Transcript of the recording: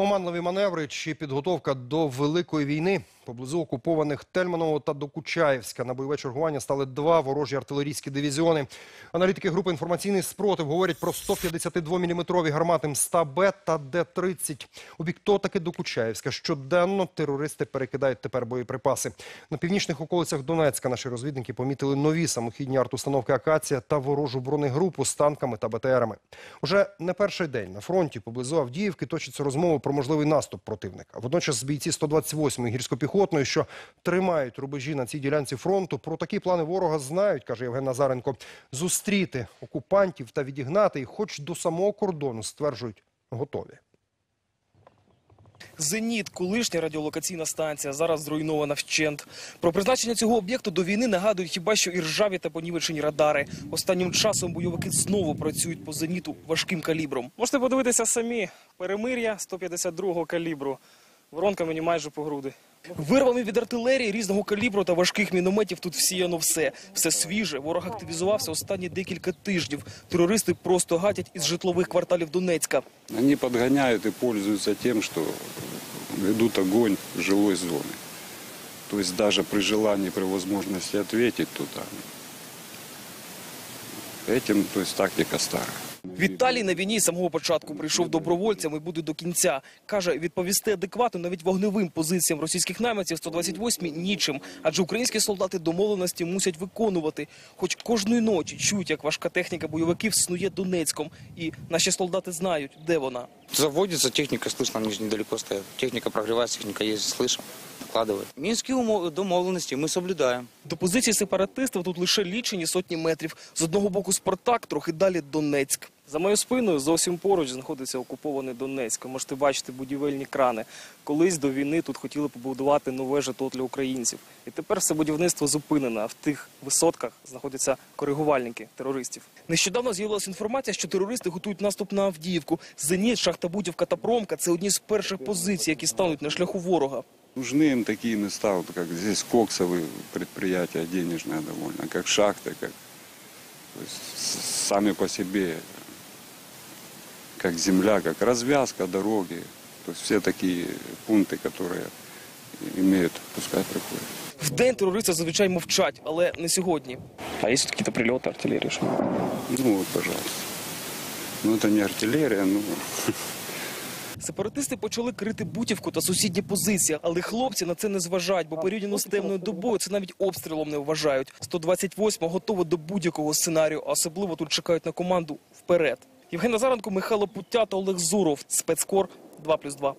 Оманливі маневри чи підготовка до великої війни поблизу окупованих Тельманового та Докучаєвська на бойове чергування стали два ворожі артилерійські дивізіони. Аналітики групи інформаційний спротив говорять про 152-мм гармати МСТА-Б та Д-30. У бік то таки Докучаєвська. Щоденно терористи перекидають тепер боєприпаси. На північних околицях Донецька наші розвідники помітили нові самохідні артустановки «Акація» та ворожу бронегрупу з танками та БТРами. Уже не перший день на фронті поблизу Авдіївки точаться розмови про можливий наступ противника. Водночас бійці 128-ї гірсько-піхотної, що тримають рубежі на цій ділянці фронту, про такі плани ворога знають, каже Євген Назаренко. Зустріти окупантів та відігнати їх хоч до самого кордону, стверджують, готові. Зеніт, колишня радіолокаційна станція, зараз зруйнована вщент. Про призначення цього об'єкту до війни нагадують хіба що і ржаві та понівечені радари. Останнім часом бойовики знову працюють по зеніту важким калібром. Можете подивитися самі. Перемир'я 152-го калібру. Воронка мені майже по груди. Вирвами від артилерії різного калібру та важких мінометів тут всіяно все. Все свіже. Ворог активізувався останні декілька тижнів. Терористи просто гатять із житлових кварталів Донецька. Они подгоняют и пользуются тем, что ведут огонь в жилой зоны. То есть даже при желании, при туда. Этим, то есть тактика старая. Віталій на війні з самого початку прийшов добровольцем і буде до кінця. Каже, відповісти адекватно навіть вогневим позиціям російських найманців 128 нічим, адже українські солдати домовленості мусять виконувати. Хоч кожної ночі чують, як важка техніка бойовиків снує Донецьком, і наші солдати знають, де вона. Заводится техника, слышно, они же недалеко стоят. Техника прогревается, техника ездит, слышим, докладывает. Минские умов- домовленности мы соблюдаем. До позиції сепаратистів тут лише лічені сотні метрів. З одного боку Спартак, трохи далі Донецьк. За моєю спиною зовсім поруч знаходиться окупований Донецьк. Можете бачити будівельні крани. Колись до війни тут хотіли побудувати нове житло для українців. І тепер все будівництво зупинено. А в тих висотках знаходяться коригувальники терористів. Нещодавно з'явилася інформація, що терористи готують наступ на Авдіївку. Зеніт, Шахтабутівка та Промка це одні з перших позицій, які стануть на шляху ворога. Нужны им такие места, вот как здесь коксовые предприятия, денежные довольно, как шахты, как то есть с- сами по себе, как земля, как развязка дороги. То есть все такие пункты, которые имеют, пускай приходят. Вдень терористи зазвичай мовчать, але не сьогодні. А є тут якісь прильоти артилерії? Що? Ну вот, пожалуйста. Ну это не артиллерия, ну Сепаратисти почали крити Бутівку та сусідні позиції, але хлопці на це не зважають, бо порівняно з темною добою це навіть обстрілом не вважають. 128 готова до будь-якого сценарію, а особливо тут чекають на команду вперед. Євген Назаренко, Михайло Пуття та Олег Зуров. Спецкор 2+,2.